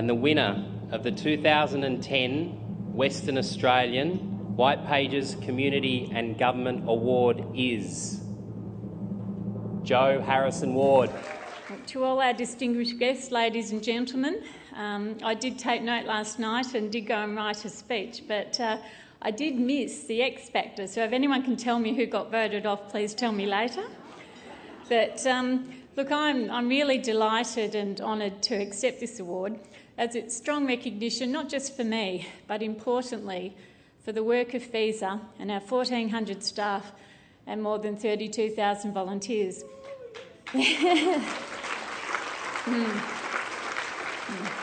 And the winner of the 2010 Western Australian White Pages Community and Government Award is Jo Harrison-Ward. To all our distinguished guests, ladies and gentlemen, um, I did take note last night and did go and write a speech, but uh, I did miss the X Factor. So if anyone can tell me who got voted off, please tell me later. But um, look, I'm, I'm really delighted and honoured to accept this award as it's strong recognition not just for me, but importantly for the work of FESA and our 1,400 staff and more than 32,000 volunteers. mm. Mm.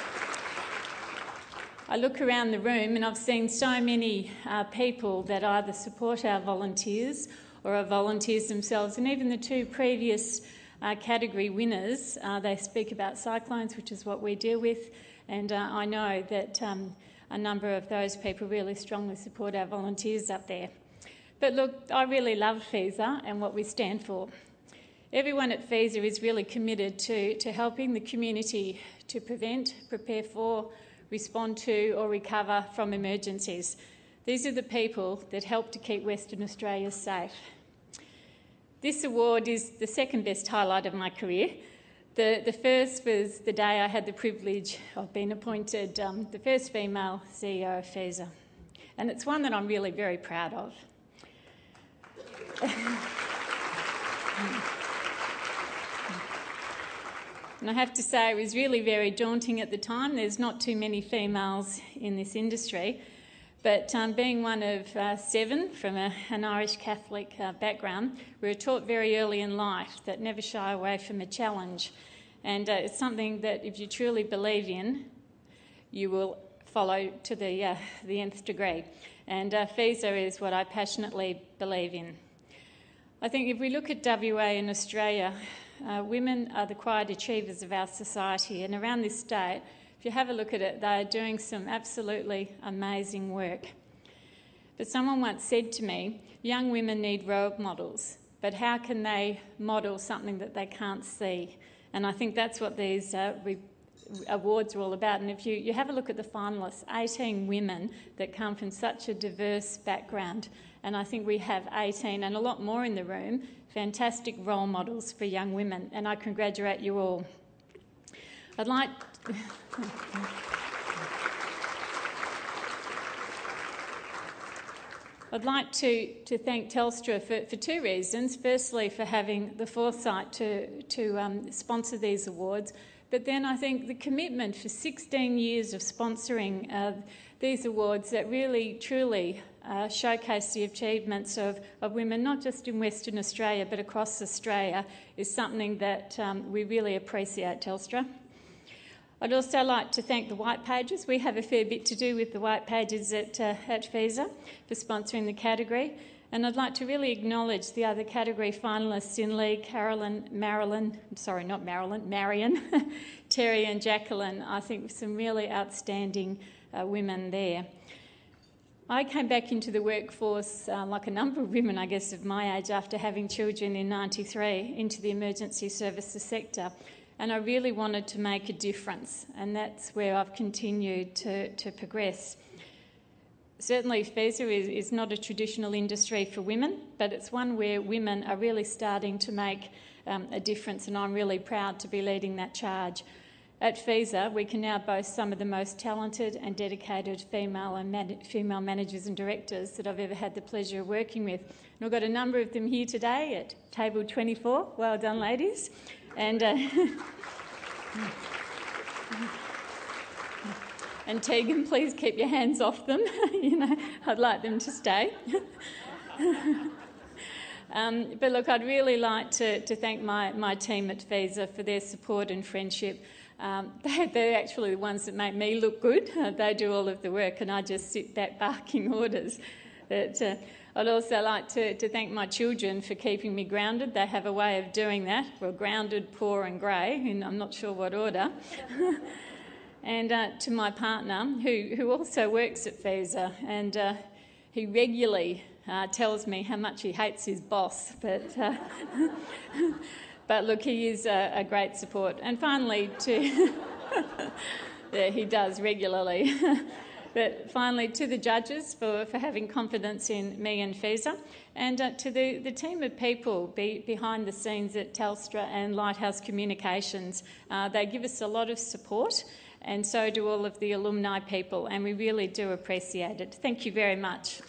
I look around the room and I've seen so many uh, people that either support our volunteers or are volunteers themselves, and even the two previous uh, category winners, uh, they speak about cyclones, which is what we deal with, and uh, I know that um, a number of those people really strongly support our volunteers up there. But look, I really love FESA and what we stand for. Everyone at FESA is really committed to, to helping the community to prevent, prepare for, respond to, or recover from emergencies. These are the people that help to keep Western Australia safe. This award is the second best highlight of my career. The, the first was the day I had the privilege of being appointed um, the first female CEO of FESA. And it's one that I'm really very proud of. And I have to say, it was really very daunting at the time. There's not too many females in this industry. But um, being one of uh, seven from a, an Irish Catholic uh, background, we were taught very early in life that never shy away from a challenge. And uh, it's something that if you truly believe in, you will follow to the, uh, the nth degree. And uh, FESA is what I passionately believe in. I think if we look at WA in Australia, uh, women are the quiet achievers of our society, and around this state, if you have a look at it, they are doing some absolutely amazing work. But someone once said to me, young women need role models, but how can they model something that they can't see? And I think that's what these uh, re- awards are all about. And if you, you have a look at the finalists, 18 women that come from such a diverse background, and I think we have 18 and a lot more in the room fantastic role models for young women, and I congratulate you all. I'd like. I'd like to, to thank Telstra for, for two reasons. Firstly, for having the foresight to, to um, sponsor these awards, but then I think the commitment for 16 years of sponsoring uh, these awards that really, truly uh, showcase the achievements of, of women, not just in Western Australia but across Australia, is something that um, we really appreciate, Telstra. I'd also like to thank the White Pages. We have a fair bit to do with the White Pages at, uh, at FESA for sponsoring the category. And I'd like to really acknowledge the other category finalists in Lee, Carolyn, Marilyn, I'm sorry, not Marilyn, Marion, Terry, and Jacqueline. I think some really outstanding uh, women there. I came back into the workforce, uh, like a number of women, I guess, of my age, after having children in 93, into the emergency services sector. And I really wanted to make a difference, and that's where I've continued to, to progress. Certainly, FESA is, is not a traditional industry for women, but it's one where women are really starting to make um, a difference, and I'm really proud to be leading that charge. At FESA, we can now boast some of the most talented and dedicated female and man- female managers and directors that I've ever had the pleasure of working with. And we've got a number of them here today at table 24. Well done, ladies. And, uh, and Tegan, please keep your hands off them. you know, I'd like them to stay. Um, but look, I'd really like to, to thank my, my team at FESA for their support and friendship. Um, they, are actually the ones that make me look good. They do all of the work, and I just sit back barking orders. But, uh, I'd also like to, to thank my children for keeping me grounded. They have a way of doing that. Well, grounded, poor, and grey, and I'm not sure what order. and uh, to my partner, who, who also works at FESA, and uh, he regularly uh, tells me how much he hates his boss. But uh, But look, he is a, a great support. And finally, to that he does regularly. But finally, to the judges for, for having confidence in me and FESA, and uh, to the, the team of people be, behind the scenes at Telstra and Lighthouse Communications. Uh, they give us a lot of support, and so do all of the alumni people, and we really do appreciate it. Thank you very much.